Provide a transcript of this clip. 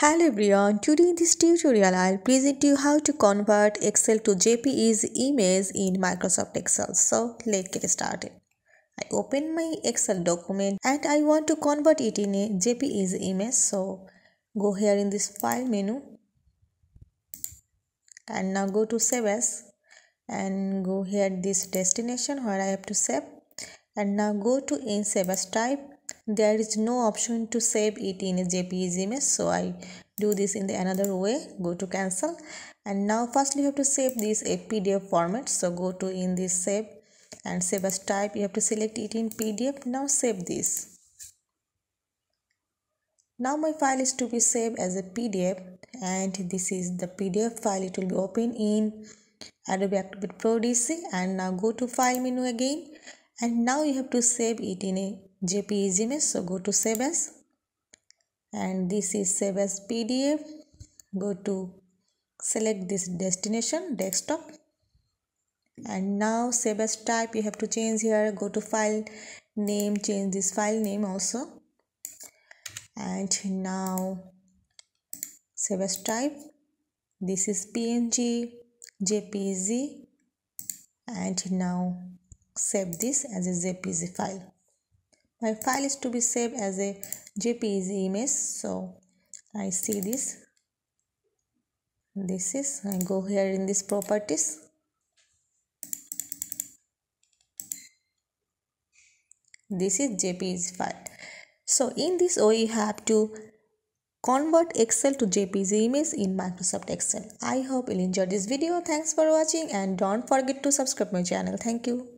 Hello everyone, today in this tutorial I'll present you how to convert Excel to JPEG image in Microsoft Excel. So let's get started. I open my Excel document and I want to convert it in a JPEG image. So go here in this file menu and now go to save as and go here this destination where I have to save and now go to in save as type there is no option to save it in a jpeg image so i do this in the another way go to cancel. And now first you have to save this a pdf format so go to in this save and save as type. You have to select it in pdf now save this. Now my file is to be saved as a pdf and this is the pdf file. It will be open in adobe acrobat pro dc and now go to file menu again. And now you have to save it in a jpeg image so go to save as and this is save as pdf go to select this destination desktop. And now save as type you have to change here. Go to file name change this file name also. And now save as type. This is png jpg and now save this as a jpg file my file is to be saved as a jpeg image so i see this. This is i go here in this properties. This is jpeg file. So in this way you have to convert excel to jpeg image in microsoft excel. I hope you'll enjoy this video. Thanks for watching and don't forget to subscribe my channel. Thank you